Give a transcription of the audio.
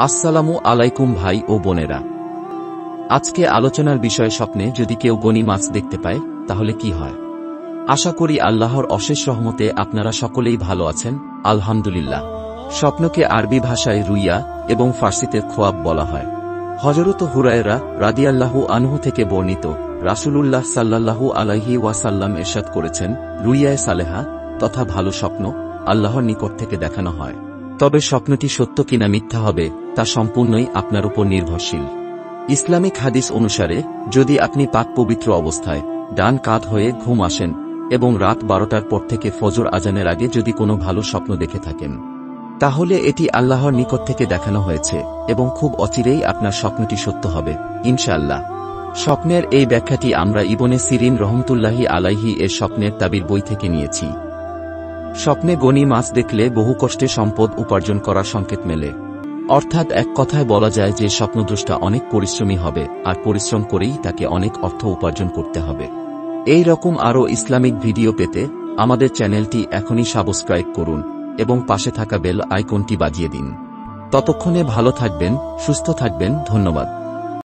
আসসালামু আলাইকুম ভাই ও বোনেরা। আজকে আলোচনার বিষয় স্বপ্নে যদি কেউ গনি মাছ দেখতে পায়, তাহলে কি হয়? আশা করি আল্লাহর অশেষ রহমতে আপনারা সকলেই ভালো আছেন, আলহামদুলিল্লাহ। স্বপ্নকে আরবি ভাষায় রুইয়া এবং ফার্সিতে খোয়াব বলা হয়। হজরত হুরায়রা রাদিয়াল্লাহু আনহু থেকে বর্ণিত রাসূলুল্লাহ সাল্লাল্লাহু আলাইহি ওয়াসাল্লাম এরশাদ করেছেন, রুইয়ায় সালেহা, তথা ভালো স্বপ্ন আল্লাহর নিকট থেকে দেখানো হয়। তবে স্বপ্নটি সত্য কিনা মিথ্যা হবে, তা সম্পূর্ণই আপনার উপর নির্ভরশীল। ইসলামিক হাদিস অনুসারে, যদি আপনি পাক পবিত্র অবস্থায় ডান কাত হয়ে ঘুম আসেন এবং রাত বারোটার পর থেকে ফজর আজানের আগে যদি কোনো ভালো স্বপ্ন দেখে থাকেন, তাহলে এটি আল্লাহর নিকট থেকে দেখানো হয়েছে এবং খুব অচিরেই আপনার স্বপ্নটি সত্য হবে, ইনশাআল্লাহ। স্বপ্নের এই ব্যাখ্যাটি আমরা ইবনে সিরিন রহমতুল্লাহি আলাইহি এর স্বপ্নের তাবির বই থেকে নিয়েছি। স্বপ্নে গনি মাছ দেখলে বহু কষ্টে সম্পদ উপার্জন করার সংকেত মেলে। অর্থাৎ এক কথায় বলা যায় যে স্বপ্নদ্রষ্টা অনেক পরিশ্রমী হবে, আর পরিশ্রম করেই তাকে অনেক অর্থ উপার্জন করতে হবে। এই রকম আরও ইসলামিক ভিডিও পেতে আমাদের চ্যানেলটি এখনই সাবস্ক্রাইব করুন এবং পাশে থাকা বেল আইকনটি বাজিয়ে দিন। ততক্ষণে ভালো থাকবেন, সুস্থ থাকবেন, ধন্যবাদ।